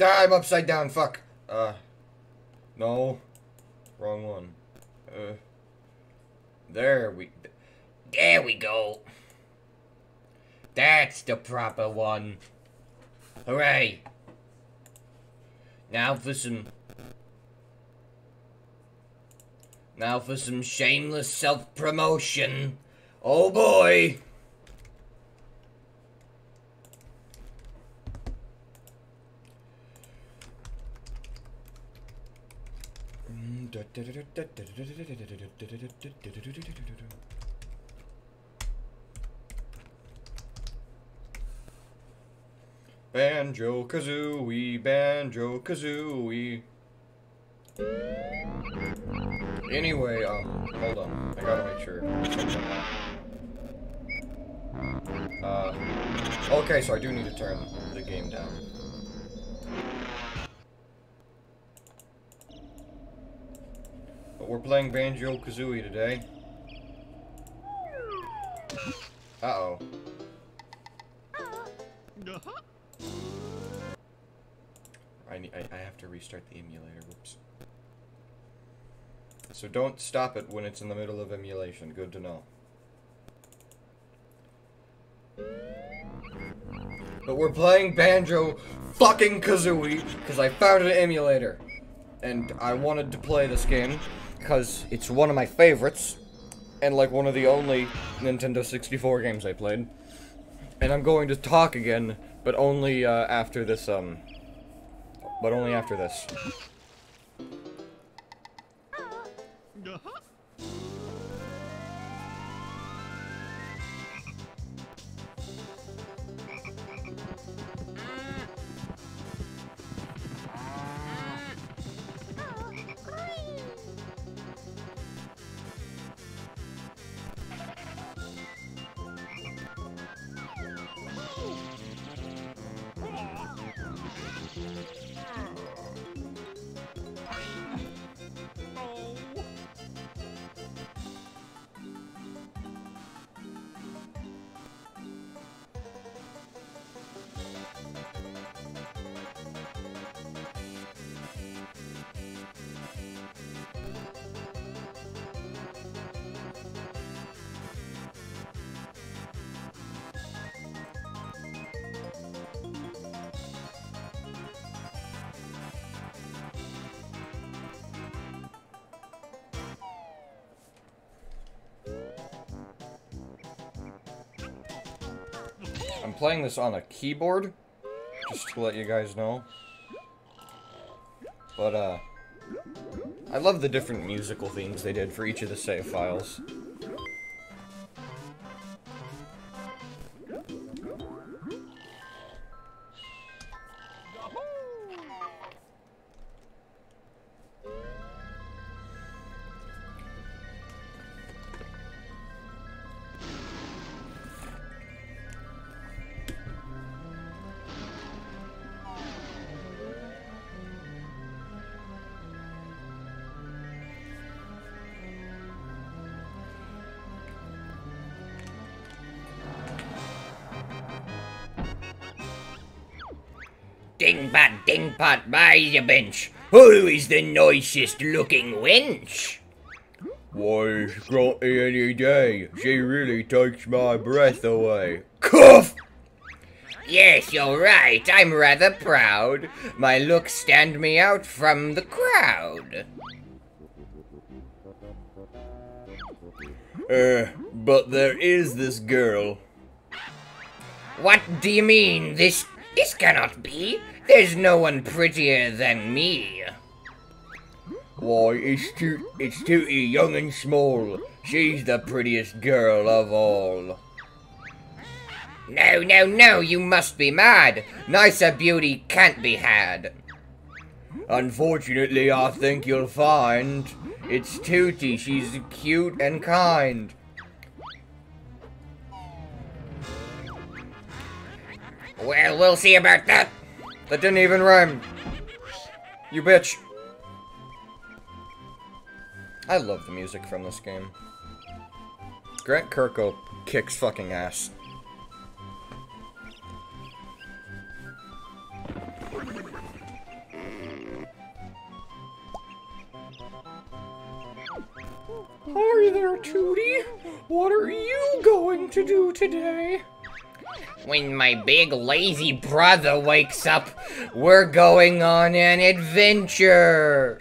I'm upside down, fuck. Uh, no. Wrong one. Uh, there we... There we go. That's the proper one. Hooray. Now for some... Now for some shameless self-promotion. Oh boy! Banjo Kazooie, Banjo Kazooie. Anyway, um, hold on. I gotta make sure. Uh, okay, so I do need to turn the game down. But we're playing Banjo Kazooie today. Uh oh. I, need, I, I have to restart the emulator. Whoops. So don't stop it when it's in the middle of emulation. Good to know. But we're playing Banjo fucking Kazooie because I found an emulator. And I wanted to play this game because it's one of my favorites. And like one of the only Nintendo 64 games I played. And I'm going to talk again, but only uh, after this, um... But only after this. Playing this on a keyboard, just to let you guys know. But, uh, I love the different musical themes they did for each of the save files. Dingpot, by the bench. Who is the nicest looking wench? Why, Grunty any day. She really takes my breath away. Cuff! Yes, you're right. I'm rather proud. My looks stand me out from the crowd. Uh, but there is this girl. What do you mean? This this cannot be. There's no one prettier than me. Why, it's Toot, it's Tooty, young and small. She's the prettiest girl of all. No, no, no, you must be mad. Nicer beauty can't be had. Unfortunately, I think you'll find it's Tooty. She's cute and kind. Well, we'll see about that. That didn't even rhyme. You bitch. I love the music from this game. Grant Kirkhope kicks fucking ass. Hi there, Tooty! What are you going to do today? When my big lazy brother wakes up, we're going on an adventure.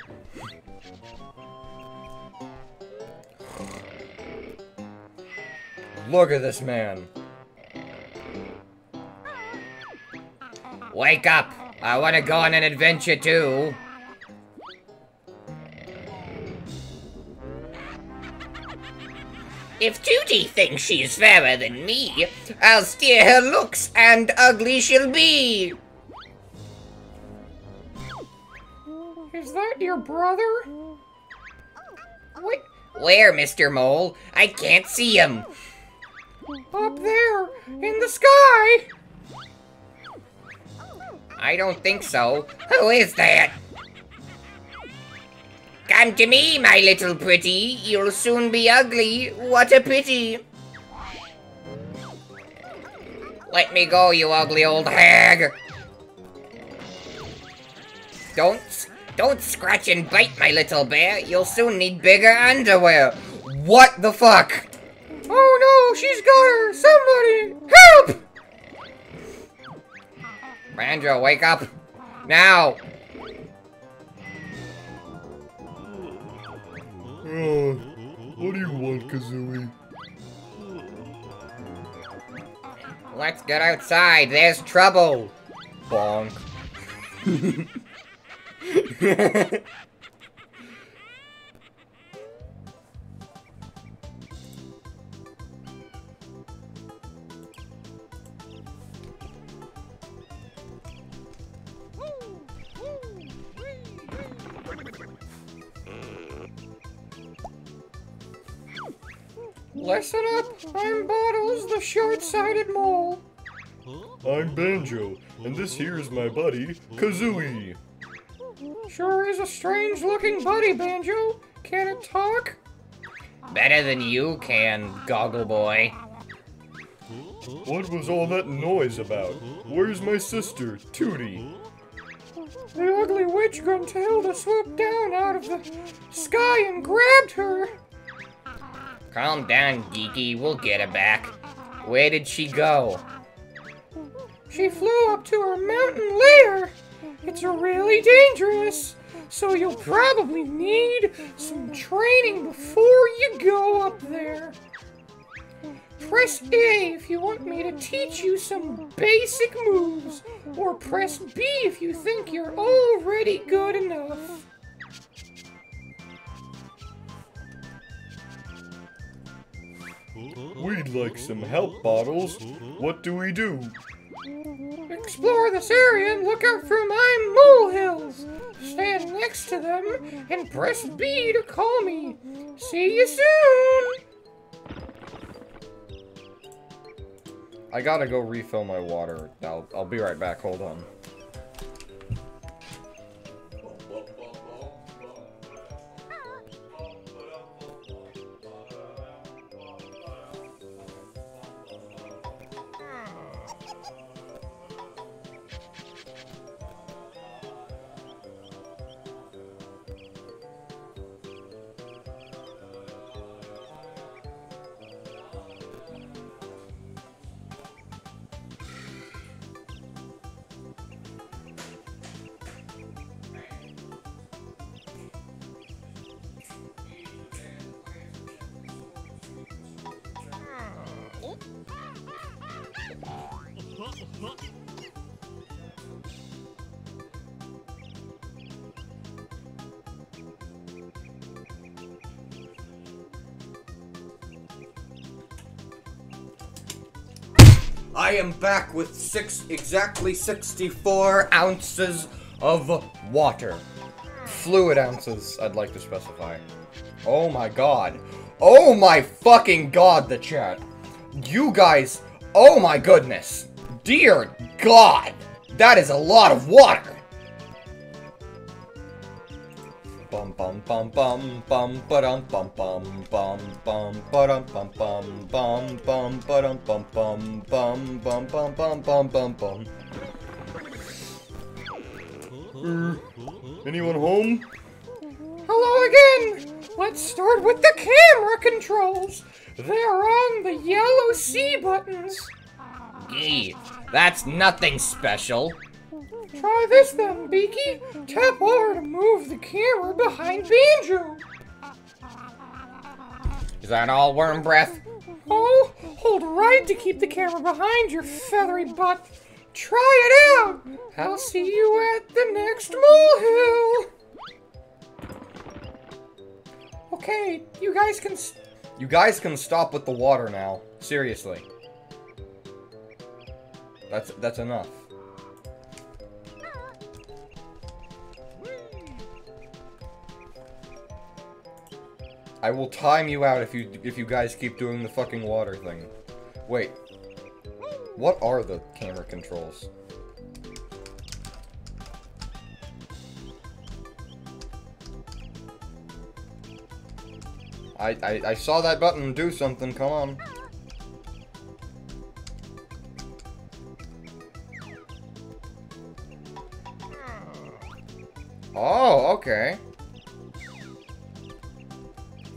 Look at this man. Wake up. I want to go on an adventure too. If Tooty thinks she's fairer than me, I'll steer her looks and ugly she'll be. Is that your brother? Wait, where, Mr. Mole? I can't see him. Up there, in the sky! I don't think so. Who is that? Come to me, my little pretty. You'll soon be ugly. What a pity. Let me go, you ugly old hag. Don't, don't scratch and bite, my little bear. You'll soon need bigger underwear. What the fuck? Oh no, she's got her! Somebody, help! Banjo, wake up. Now. Uh, what do you want, Kazooie? Let's get outside. There's trouble. Bonk. Listen up, I'm Bottles, the short-sighted mole. I'm Banjo, and this here is my buddy, Kazooie. Sure is a strange-looking buddy, Banjo. Can it talk? Better than you can, Goggle Boy. What was all that noise about? Where's my sister, Tooty? The ugly witch Gruntilda swooped down out of the sky and grabbed her. Calm down, Geeky. We'll get her back. Where did she go? She flew up to her mountain lair. It's really dangerous, so you'll probably need some training before you go up there. Press A if you want me to teach you some basic moves, or press B if you think you're already good enough. We'd like some help, Bottles. What do we do? Explore this area and look out for my molehills. Stand next to them and press B to call me. See you soon! I gotta go refill my water. I'll, I'll be right back, hold on. I am back with six, exactly 64 ounces of water. Fluid ounces, I'd like to specify. Oh my god. Oh my fucking god, the chat. You guys, oh my goodness. Dear god. That is a lot of water. Bum bum bum bum bum ba-dum bum bum bum bum ba-dum bum bum bum bum ba-dum bum bum bum bum bum bum bum bum bum. Uh, anyone home? Hello again! Let's start with the camera controls. They're on the yellow C buttons. Gee, that's nothing special. Try this then, Beaky. Tap R to move the camera behind Banjo. Is that all, Worm Breath? Oh, hold right to keep the camera behind your feathery butt. Try it out. I'll see you at the next molehill. Okay, you guys can. you guys can stop with the water now. Seriously. That's that's enough. I will time you out if you if you guys keep doing the fucking water thing. Wait. What are the camera controls? I, I, I saw that button do something, come on. Oh, okay.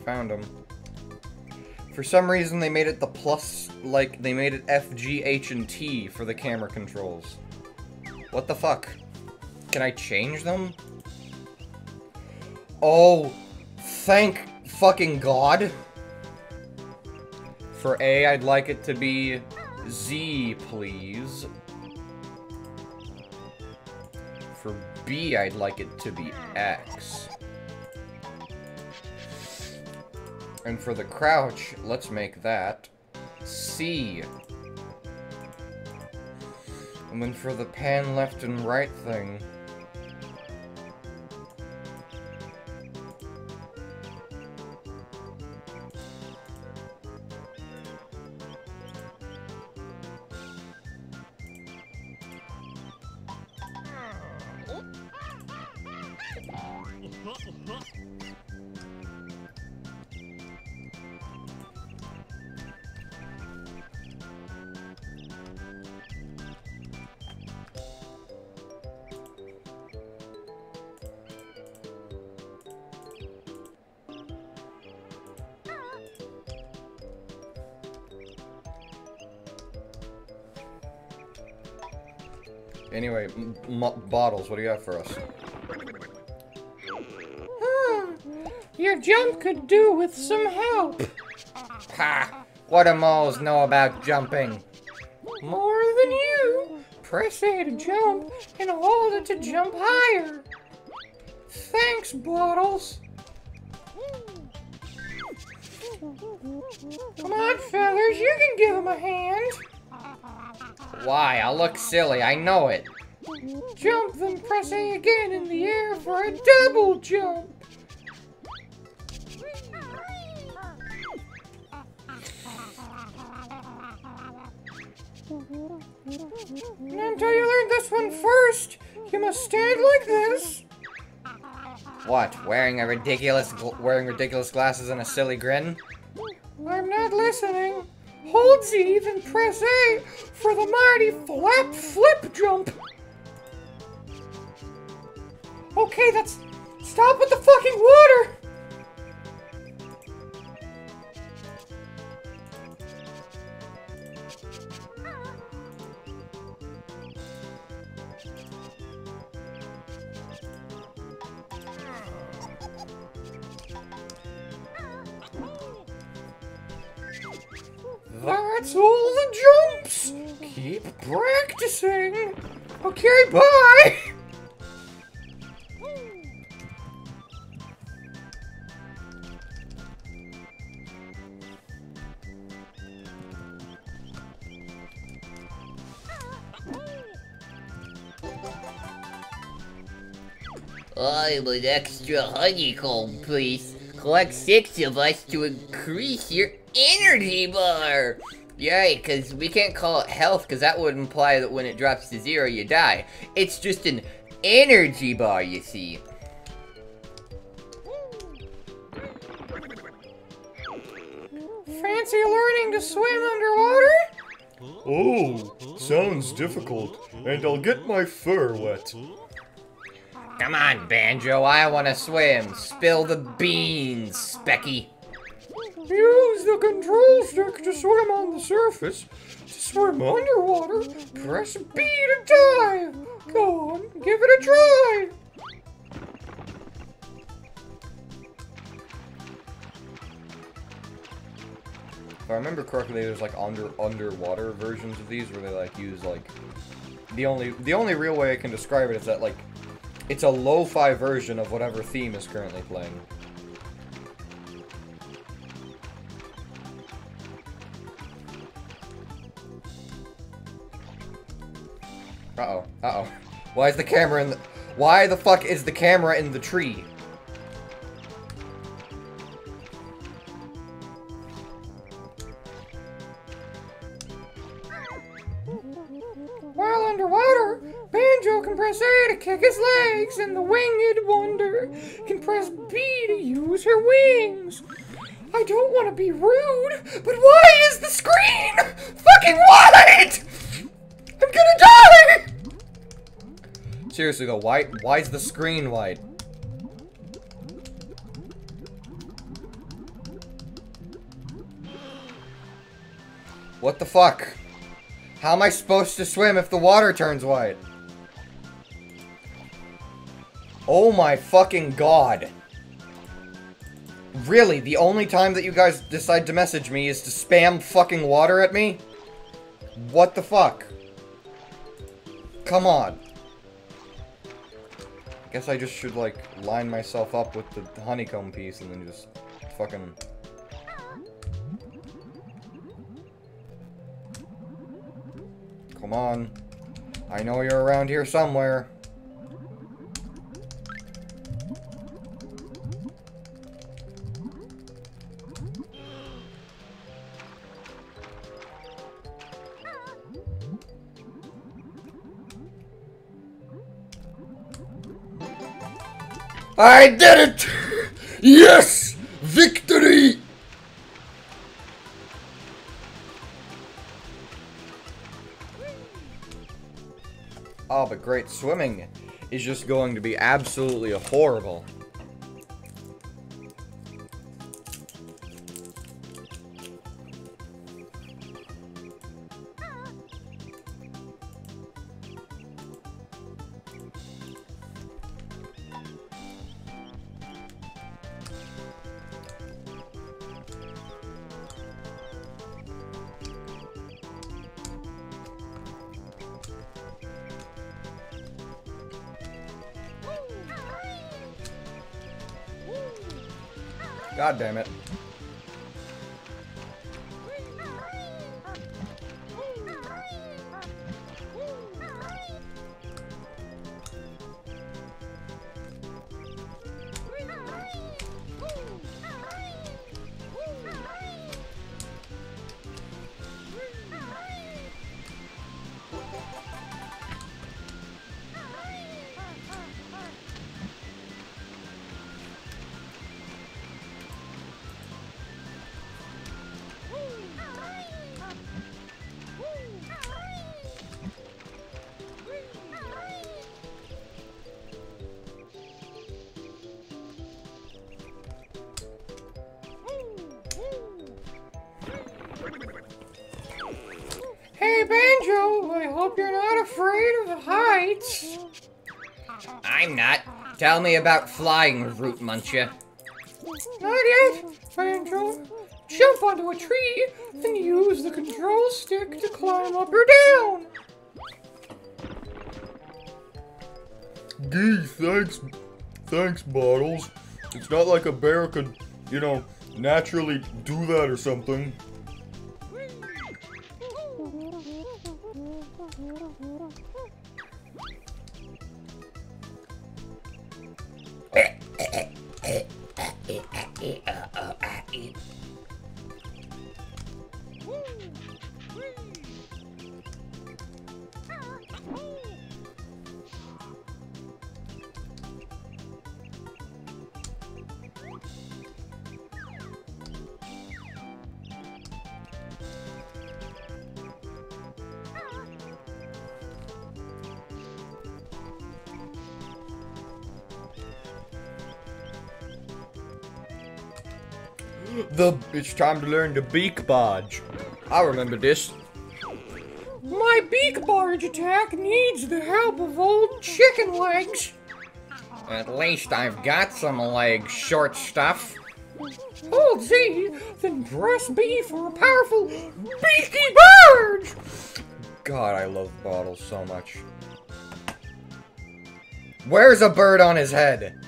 Found them. For some reason, they made it the plus, like, they made it F, G, H, and T for the camera controls. What the fuck? Can I change them? Oh, thank fucking god. For A, I'd like it to be Z, please. For B, I'd like it to be X. And for the crouch, let's make that C. And then for the pan left and right thing, bottles, what do you have for us? Your jump could do with some help. Ha! What do moles know about jumping? More than you. Press A to jump and hold it to jump higher. Thanks, Bottles. Come on, fellas, you can give him a hand. Why? I'll look silly, I know it. Jump, then press A again in the air for a double jump. Until you learn this one first, you must stand like this. What? Wearing a ridiculous, wearing ridiculous glasses and a silly grin? I'm not listening. Hold Z, then press A for the mighty flap flip jump. Okay, that's. Stop with the fucking water! That's all the jumps! Keep practicing! Okay, bye! Would extra honeycomb, please. Collect six of us to increase your energy bar. Yeah, because we can't call it health, because that would imply that when it drops to zero, you die. It's just an energy bar, you see. Fancy learning to swim underwater? Oh, sounds difficult, and I'll get my fur wet. Come on, Banjo, I wanna swim. Spill the beans, Specky. Use the control stick to swim on the surface. To swim underwater, press B to dive. Go on, give it a try. If I remember correctly, there's like under underwater versions of these where they like use like the only the only real way I can describe it is that like it's a lo-fi version of whatever theme is currently playing. Uh-oh. Uh-oh. Why is the camera in the... Why the fuck is the camera in the tree? Want to be rude, but why is the screen fucking white? I'm gonna die! Seriously though, why why is the screen white? What the fuck? How am I supposed to swim if the water turns white? Oh my fucking god. Really, the only time that you guys decide to message me is to spam fucking water at me? What the fuck? Come on. I guess I just should, like, line myself up with the honeycomb piece and then just fucking... Come on. I know you're around here somewhere. I did it! Yes! Victory! Oh, but great swimming is just going to be absolutely horrible. God damn it. Tell me about flying, Root Muncher. Not yet, Banjo. Jump onto a tree, then use the control stick to climb up or down. Gee, thanks, thanks, Bottles. It's not like a bear could, you know, naturally do that or something. It's time to learn the beak barge. I remember this. My beak barge attack needs the help of old chicken legs. At least I've got some legs, short stuff. Oh, Hold Z, then press B for a powerful beaky barge. God, I love bottles so much. Where's a bird on his head?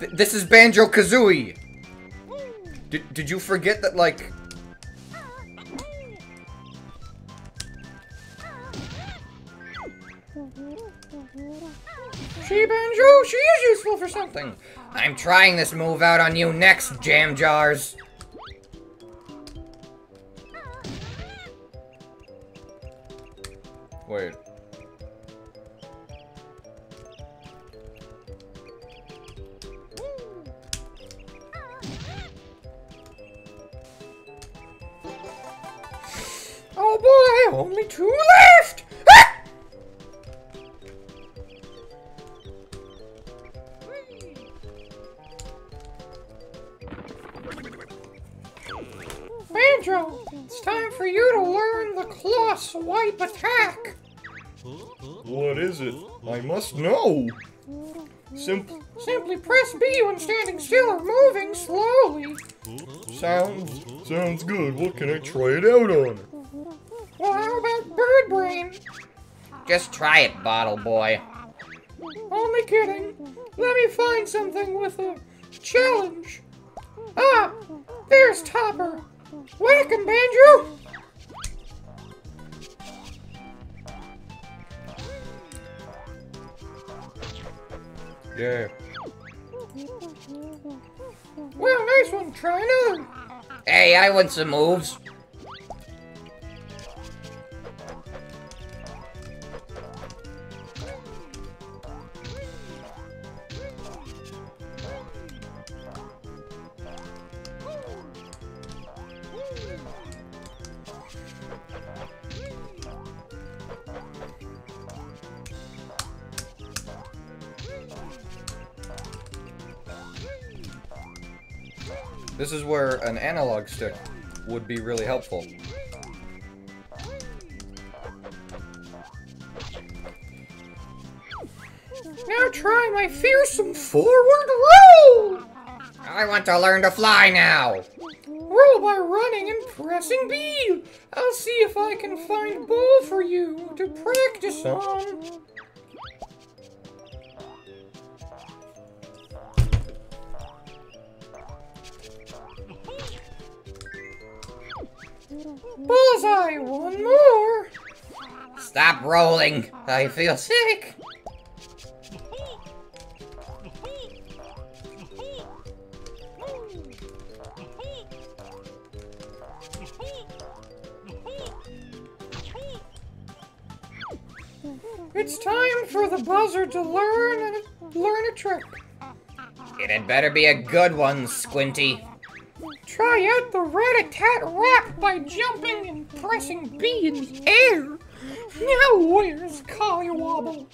Th- this is Banjo Kazooie. Did, did you forget that, like. She Banjo, she is useful for something. I'm trying this move out on you next, Jam Jars. Press B when standing still or moving slowly. sounds sounds good. What can I try it out on? Well, how about bird brain? Just try it, Bottle Boy. Only kidding. Let me find something with a challenge. Ah, there's Topper. Whack him, Banjo. Yeah. Well, nice one. Another. Hey, I want some moves. An analog stick would be really helpful. Now try my fearsome forward roll. I want to learn to fly now. Roll by running and pressing B. I'll see if I can find ball for you to practice on. One more. Stop rolling. I feel sick. It's time for the buzzard to learn and learn a trick. It had better be a good one, Squinty. Try out the rat-a-tat rap by jumping and pressing B in the air. Now where's Colliwobble?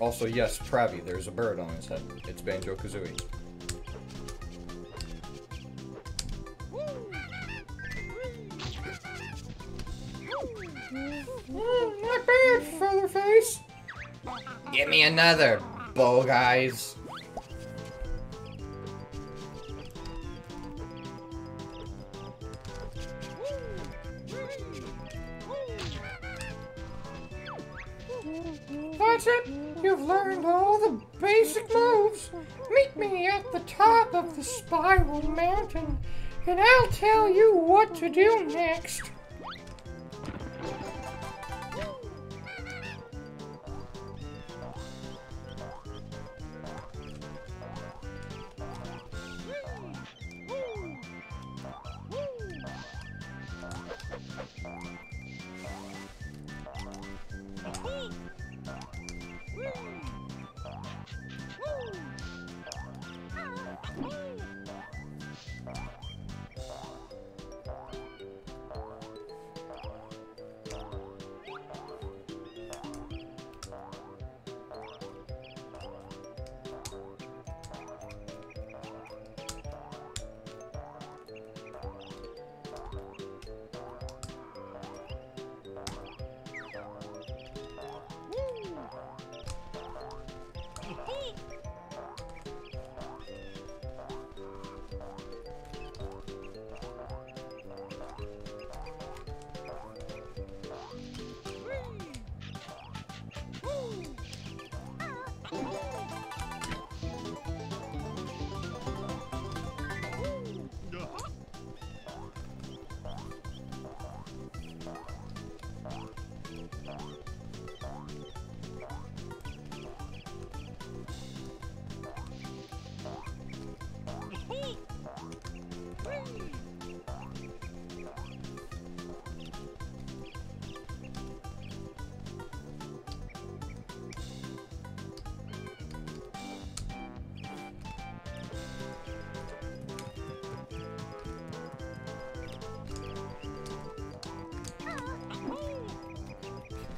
Also, yes, Pravi, there's a bird on his head. It's Banjo Kazooie. Mm, not bad, Featherface. Give me another, bow guys. Basic moves. Meet me at the top of the spiral mountain, and I'll tell you what to do next.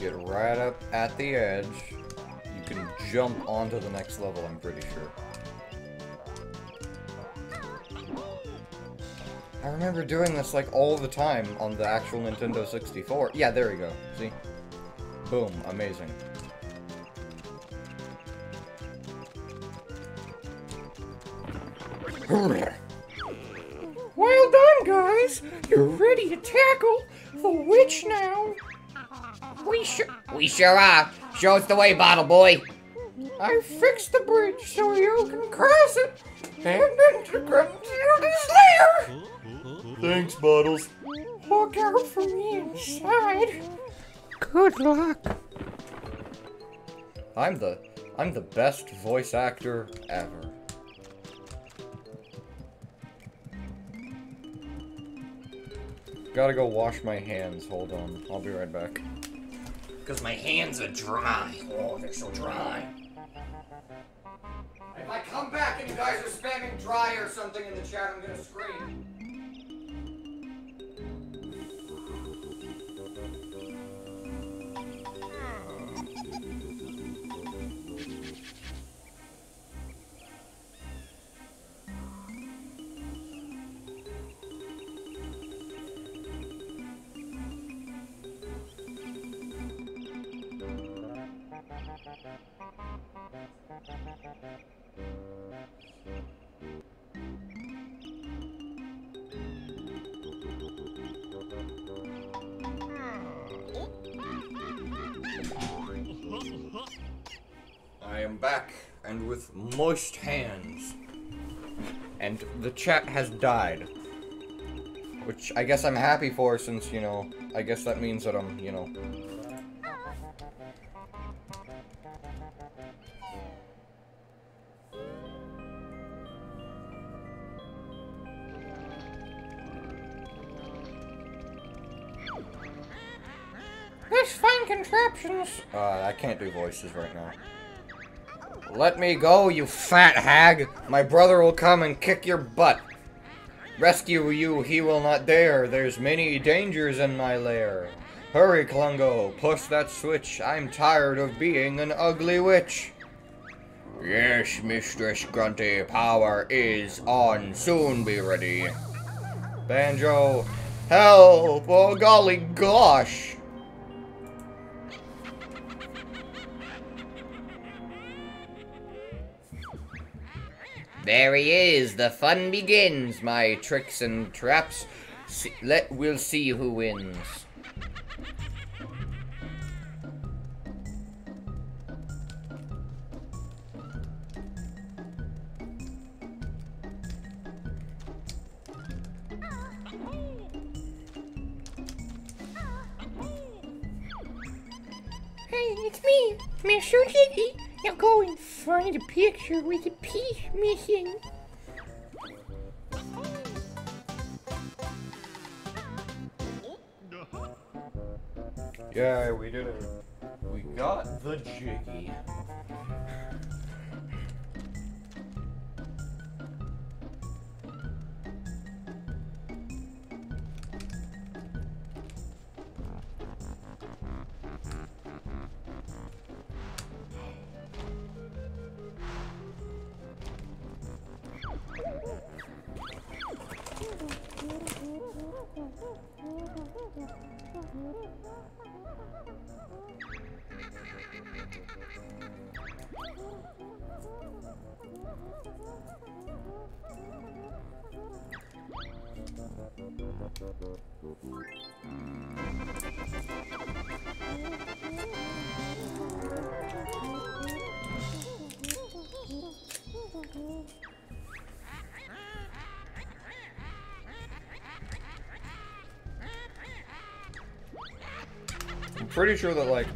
Get right up at the edge. You can jump onto the next level, I'm pretty sure. I remember doing this like all the time on the actual Nintendo 64. Yeah, there you go. See? Boom, amazing. Well done, guys. You're ready to tackle the witch now. We sure. We are. Show us the way, Bottle Boy. I fixed the bridge so you can cross it and then to come to the lair. Thanks, Bottles. Look out for me inside. Good luck. I'm the I'm the best voice actor ever. Gotta go wash my hands. Hold on. I'll be right back. Because my hands are dry. Oh, they're so dry. If I come back and you guys are spamming dry or something in the chat, I'm gonna scream. The chat has died. Which I guess I'm happy for since, you know, I guess that means that I'm, you know. Let's find contraptions. Uh, I can't do voices right now. Let me go, you fat hag! My brother will come and kick your butt. Rescue you he will not dare, there's many dangers in my lair. Hurry, Klungo, push that switch, I'm tired of being an ugly witch. Yes, Mistress Grunty, power is on, soon be ready. Banjo, help, oh golly gosh! There he is. The fun begins, my tricks and traps. See, let we'll see who wins. Hey, it's me, Mr. Jiggy. Now go and find a picture with a piece missing. Yeah, we did it. We got the jiggy. Pretty sure that like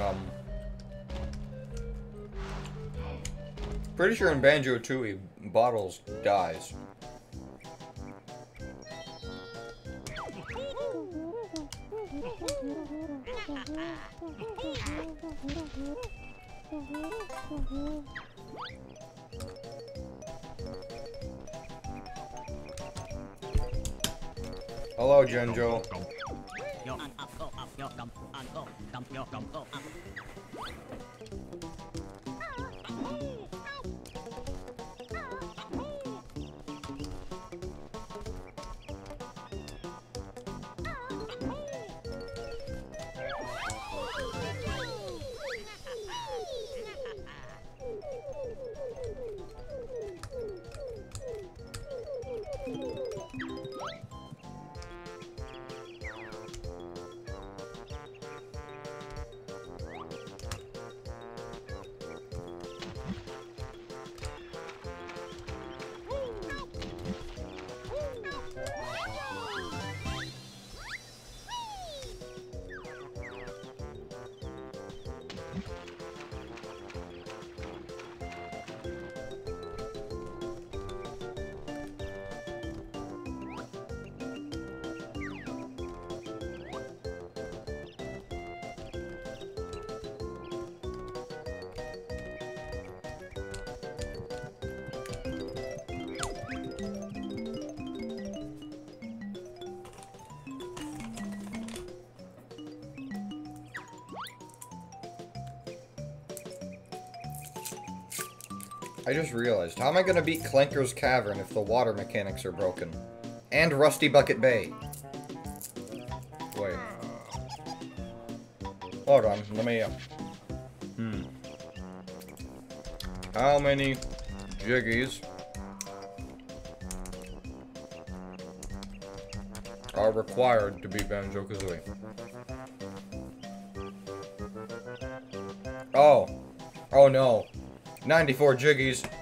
um pretty sure in Banjo Tooie Bottles dies. Hello, Genjo. I just realized, how am I gonna beat Clanker's Cavern if the water mechanics are broken? And Rusty Bucket Bay. Wait. Hold on, let me, uh, Hmm. How many jiggies are required to be Banjo-Kazooie? Oh. Oh no. 94 jiggies.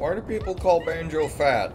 Why do people call Banjo fat?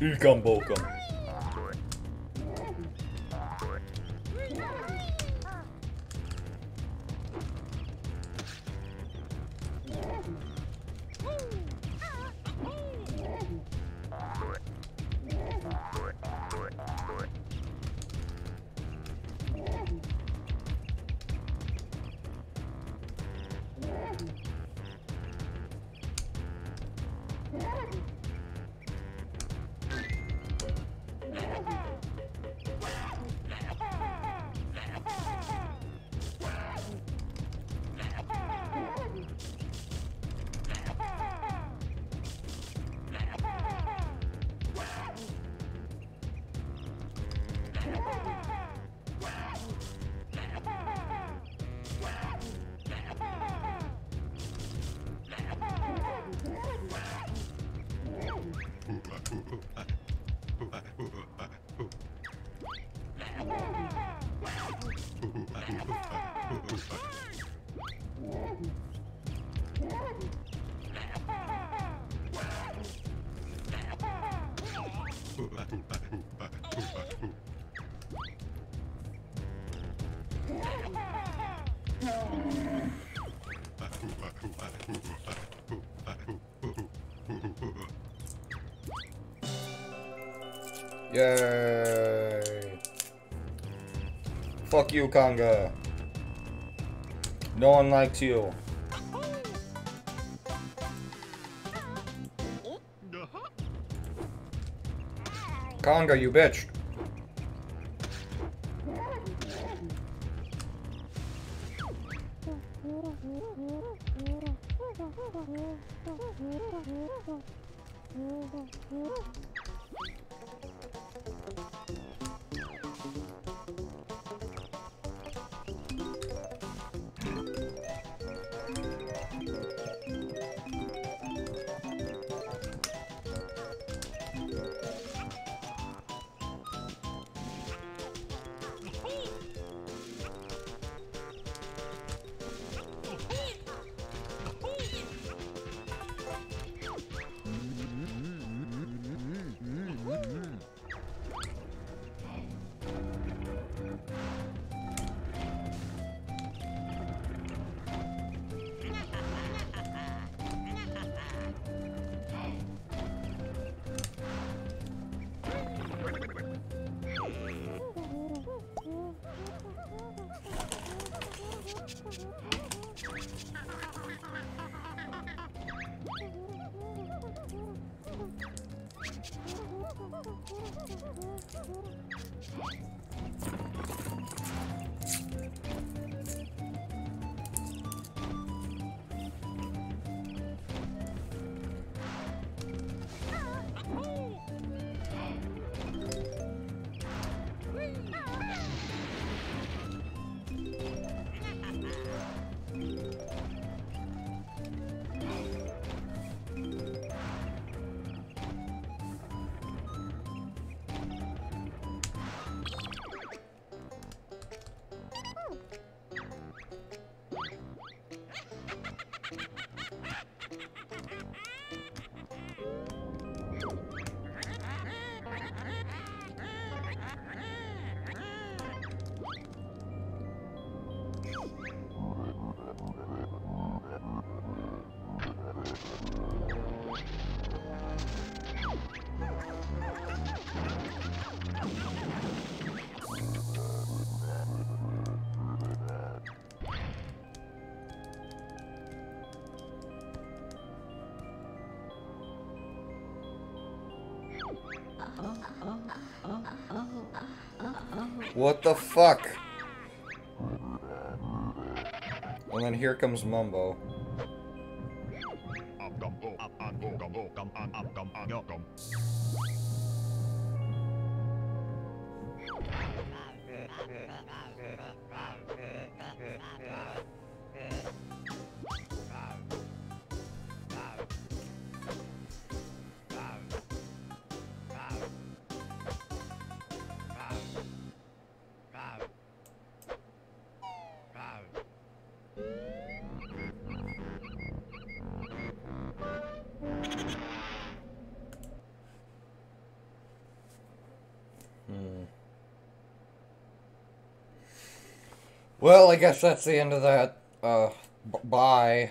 Ilkan Balkan. Bokam. Yay. Fuck you, Conga. No one likes you. Conga, you bitch. What the fuck? And then here comes Mumbo. Guess that's the end of that. Uh, bye.